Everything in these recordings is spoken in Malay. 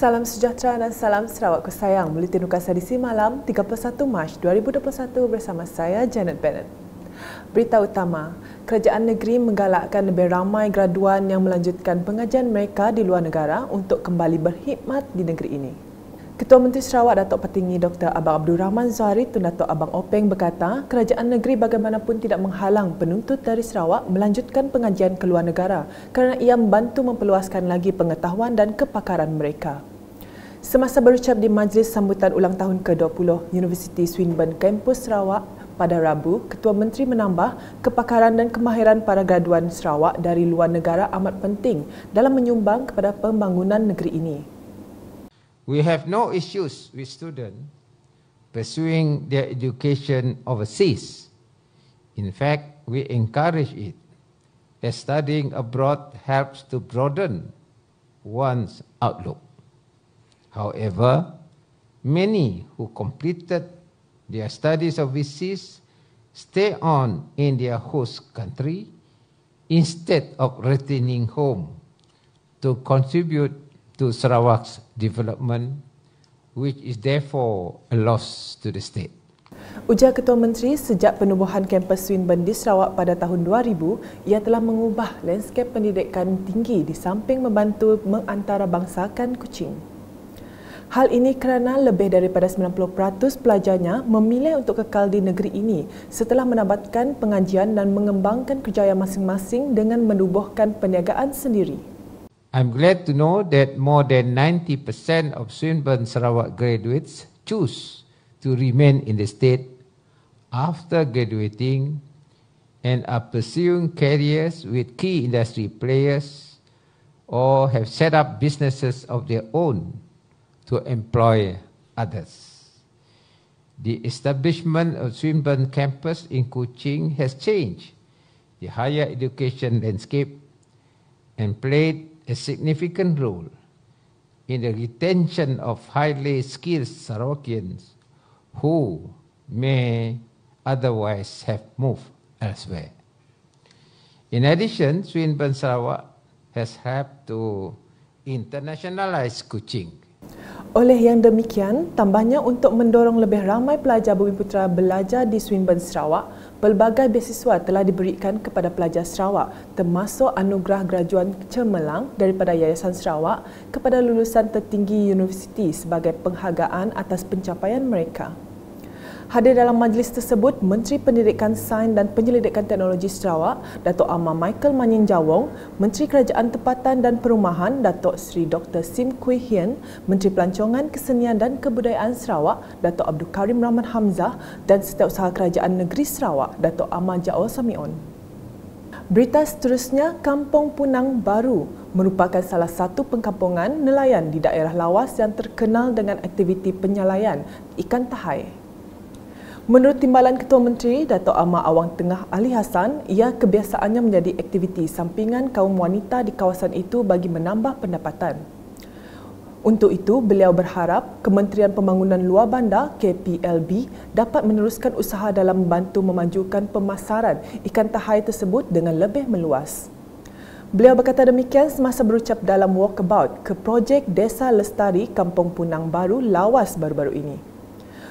Salam sejahtera dan salam Sarawakku sayang. Buletin Nukas Edisi Malam 31 Mac 2021 bersama saya Janet Bennett. Berita utama, kerajaan negeri menggalakkan lebih ramai graduan yang melanjutkan pengajian mereka di luar negara untuk kembali berkhidmat di negeri ini. Ketua Menteri Sarawak Datuk Petinggi Dr. Abang Abdul Rahman Zuhari Tun Datuk Abang Openg berkata, kerajaan negeri bagaimanapun tidak menghalang penuntut dari Sarawak melanjutkan pengajian ke luar negara kerana ia membantu memperluaskan lagi pengetahuan dan kepakaran mereka. Semasa berucap di majlis sambutan ulang tahun ke-20 Universiti Swinburne Kampus Sarawak pada Rabu, Ketua Menteri menambah kepakaran dan kemahiran para graduan Sarawak dari luar negara amat penting dalam menyumbang kepada pembangunan negeri ini. We have no issues with students pursuing their education overseas. In fact, we encourage it as studying abroad helps to broaden one's outlook. However, many who completed their studies overseas stay on in their host country instead of returning home to contribute to Sarawak's development, which is therefore a loss to the state. Ujar Ketua Menteri sejak penubuhan kampus Swinburne di Sarawak pada tahun 2000, ia telah mengubah lanskap pendidikan tinggi di samping membantu mengantarabangsakan kucing. Hal ini kerana lebih daripada 90% pelajarnya memilih untuk kekal di negeri ini setelah menabatkan pengajian dan mengembangkan kerjaya masing-masing dengan menubuhkan perniagaan sendiri. I'm glad to know that more than 90% of Swinburne Sarawak graduates choose to remain in the state after graduating and are pursuing careers with key industry players or have set up businesses of their own to employ others. The establishment of Swinburne campus in Kuching has changed the higher education landscape and played a significant role in the retention of highly skilled Sarawakians who may otherwise have moved elsewhere. In addition, Swinburne Sarawak has helped to internationalize Kuching. Oleh yang demikian, tambahnya untuk mendorong lebih ramai pelajar Bumi Putra belajar di Swinburne Sarawak, pelbagai beasiswa telah diberikan kepada pelajar Sarawak termasuk anugerah graduan cemerlang daripada Yayasan Sarawak kepada lulusan tertinggi universiti sebagai penghargaan atas pencapaian mereka. Hadir dalam majlis tersebut Menteri Pendidikan Sains dan Penyelidikan Teknologi Sarawak Datuk Amar Michael Manyin Jawong, Menteri Kerajaan Tempatan dan Perumahan Datuk Seri Dr. Sim Kui Hien, Menteri Pelancongan Kesenian dan Kebudayaan Sarawak Datuk Abdul Karim Rahman Hamzah dan Setiausaha Kerajaan Negeri Sarawak Datuk Amar Jao Samion. Berita seterusnya, Kampung Punang Baru merupakan salah satu pengkampungan nelayan di daerah lawas yang terkenal dengan aktiviti penyalayan ikan tahai. Menurut Timbalan Ketua Menteri Datuk Amar Awang Tengah Ali Hassan, ia kebiasaannya menjadi aktiviti sampingan kaum wanita di kawasan itu bagi menambah pendapatan. Untuk itu, beliau berharap Kementerian Pembangunan Luar Bandar KPLB dapat meneruskan usaha dalam membantu memajukan pemasaran ikan tahai tersebut dengan lebih meluas. Beliau berkata demikian semasa berucap dalam walkabout ke projek Desa Lestari Kampung Punang Baru Lawas baru-baru ini.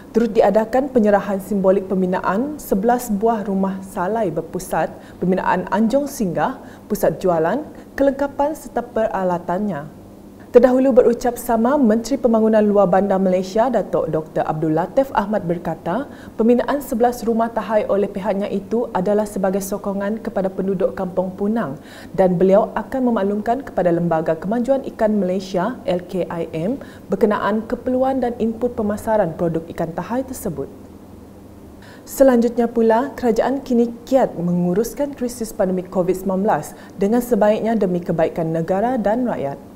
Turut diadakan penyerahan simbolik pembinaan 11 buah rumah salai berpusat, pembinaan anjong singgah, pusat jualan, kelengkapan serta peralatannya. Terdahulu berucap sama Menteri Pembangunan Luar Bandar Malaysia Datuk Dr. Abdul Latif Ahmad berkata, pembinaan 11 rumah tahai oleh pihaknya itu adalah sebagai sokongan kepada penduduk Kampung Punang dan beliau akan memaklumkan kepada Lembaga Kemajuan Ikan Malaysia LKIM berkenaan keperluan dan input pemasaran produk ikan tahai tersebut. Selanjutnya pula, kerajaan kini kiat menguruskan krisis pandemik COVID-19 dengan sebaiknya demi kebaikan negara dan rakyat.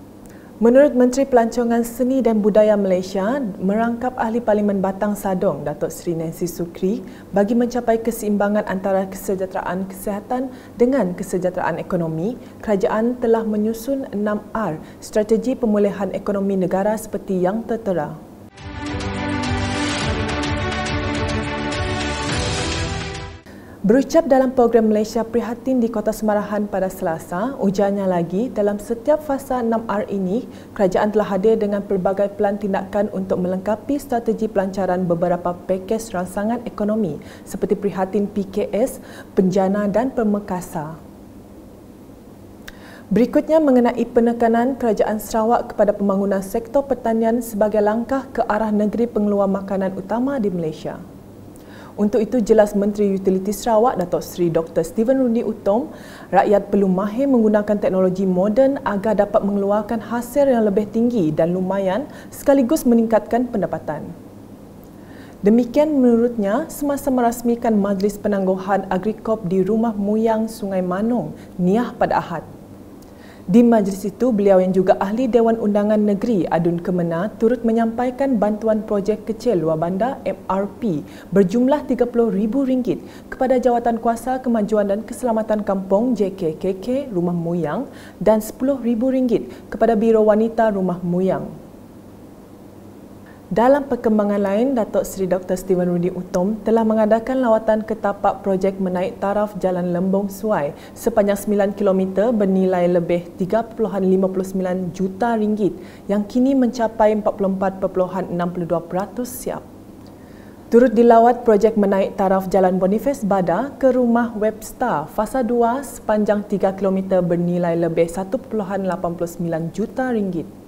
Menurut Menteri Pelancongan Seni dan Budaya Malaysia, merangkap Ahli Parlimen Batang Sadong, Datuk Seri Nancy Sukri, bagi mencapai keseimbangan antara kesejahteraan kesihatan dengan kesejahteraan ekonomi, kerajaan telah menyusun 6R, strategi pemulihan ekonomi negara seperti yang tertera. Berucap dalam program Malaysia Prihatin di Kota Semarahan pada Selasa, ujarnya lagi dalam setiap fasa 6R ini, kerajaan telah hadir dengan pelbagai pelan tindakan untuk melengkapi strategi pelancaran beberapa pakej rangsangan ekonomi seperti Prihatin PKS, Penjana dan Permekasa. Berikutnya mengenai penekanan kerajaan Sarawak kepada pembangunan sektor pertanian sebagai langkah ke arah negeri pengeluar makanan utama di Malaysia. Untuk itu jelas Menteri Utiliti Sarawak Datuk Seri Dr. Steven Rundi Utom, rakyat perlu mahir menggunakan teknologi moden agar dapat mengeluarkan hasil yang lebih tinggi dan lumayan sekaligus meningkatkan pendapatan. Demikian menurutnya semasa merasmikan Majlis Penangguhan Agrikop di Rumah Muyang Sungai Manong, Niah pada Ahad. Di majlis itu, beliau yang juga ahli Dewan Undangan Negeri Adun Kemena turut menyampaikan bantuan projek kecil luar bandar MRP berjumlah RM30,000 kepada Jawatan Kuasa Kemajuan dan Keselamatan Kampung JKKK Rumah Muyang dan RM10,000 kepada Biro Wanita Rumah Muyang. Dalam perkembangan lain, Datuk Seri Dr. Steven Rudy Utom telah mengadakan lawatan ke tapak projek menaik taraf Jalan Lembong Suai sepanjang 9 km bernilai lebih 3.59 juta ringgit yang kini mencapai 44.62% siap. Turut dilawat projek menaik taraf Jalan Boniface Bada ke rumah Webstar fasa 2 sepanjang 3 km bernilai lebih 1.89 juta ringgit.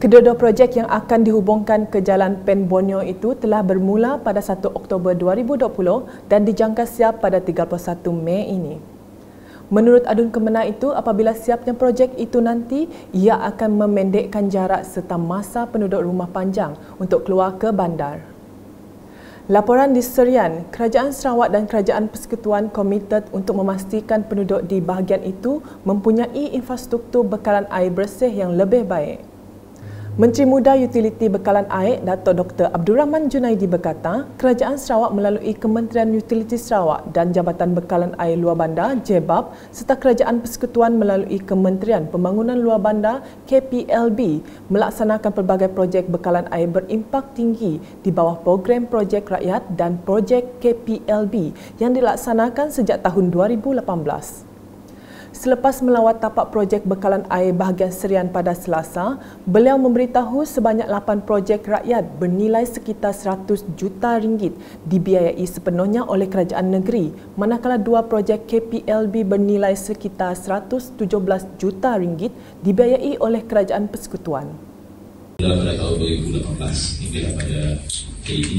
Kedua-dua projek yang akan dihubungkan ke Jalan Pen Borneo itu telah bermula pada 1 Oktober 2020 dan dijangka siap pada 31 Mei ini. Menurut Adun Kemena itu, apabila siapnya projek itu nanti, ia akan memendekkan jarak serta masa penduduk rumah panjang untuk keluar ke bandar. Laporan di Serian, Kerajaan Sarawak dan Kerajaan Persekutuan komited untuk memastikan penduduk di bahagian itu mempunyai infrastruktur bekalan air bersih yang lebih baik. Menteri Muda Utiliti Bekalan Air Datuk Dr. Abdul Rahman Junaidi berkata, Kerajaan Sarawak melalui Kementerian Utiliti Sarawak dan Jabatan Bekalan Air Luar Bandar JEBAB serta Kerajaan Persekutuan melalui Kementerian Pembangunan Luar Bandar KPLB melaksanakan pelbagai projek bekalan air berimpak tinggi di bawah program projek rakyat dan projek KPLB yang dilaksanakan sejak tahun 2018. Selepas melawat tapak projek bekalan air bahagian Serian pada Selasa, beliau memberitahu sebanyak 8 projek rakyat bernilai sekitar 100 juta ringgit dibiayai sepenuhnya oleh kerajaan negeri, manakala dua projek KPLB bernilai sekitar 117 juta ringgit dibiayai oleh kerajaan persekutuan. Pada tahun 2018 hingga pada KD,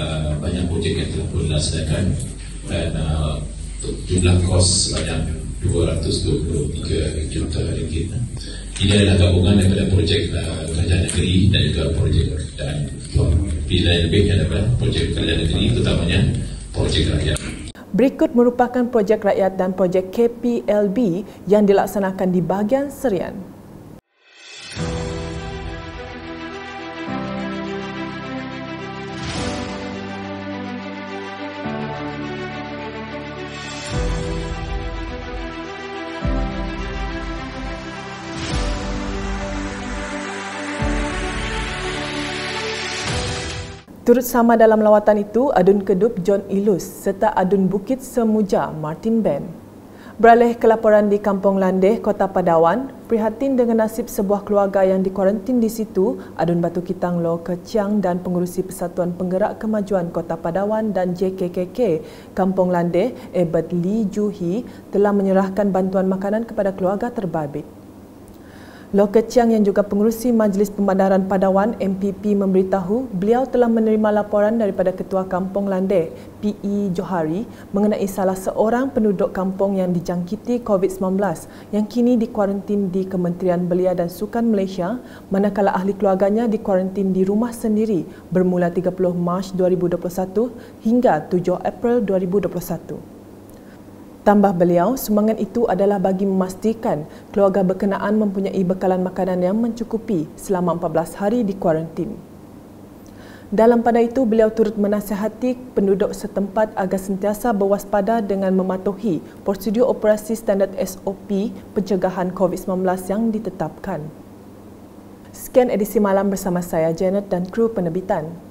uh, banyak projek yang telah pun dilaksanakan dan uh, jumlah kos sebanyak 223 juta ringgit. Ini adalah gabungan daripada projek uh, kerajaan negeri dan juga projek dan bila lebih adalah projek kerajaan negeri terutamanya projek rakyat. Berikut merupakan projek rakyat dan projek KPLB yang dilaksanakan di bahagian Serian. Turut sama dalam lawatan itu Adun Kedup John Ilus serta Adun Bukit Semuja Martin Ben. Beralih ke laporan di Kampung Landeh, Kota Padawan, prihatin dengan nasib sebuah keluarga yang dikuarantin di situ, Adun Batu Kitang Lo Keciang dan pengurusi Persatuan Penggerak Kemajuan Kota Padawan dan JKKK Kampung Landeh, Ebert Lee Juhi, telah menyerahkan bantuan makanan kepada keluarga terbabit. Lokal Chiang yang juga pengurusi Majlis Pembandaran Padawan MPP memberitahu beliau telah menerima laporan daripada Ketua Kampung Landai PE Johari mengenai salah seorang penduduk kampung yang dijangkiti COVID-19 yang kini dikuarantin di Kementerian Belia dan Sukan Malaysia manakala ahli keluarganya dikuarantin di rumah sendiri bermula 30 Mac 2021 hingga 7 April 2021. Tambah beliau, sumbangan itu adalah bagi memastikan keluarga berkenaan mempunyai bekalan makanan yang mencukupi selama 14 hari di kuarantin. Dalam pada itu, beliau turut menasihati penduduk setempat agar sentiasa berwaspada dengan mematuhi prosedur operasi standard SOP pencegahan COVID-19 yang ditetapkan. Sekian edisi malam bersama saya, Janet dan kru penerbitan.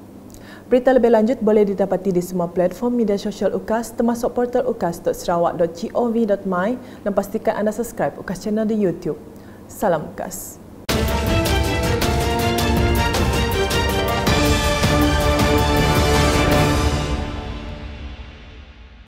Berita lebih lanjut boleh didapati di semua platform media sosial UKAS termasuk portal ukas.sarawak.gov.my dan pastikan anda subscribe UKAS channel di YouTube. Salam UKAS.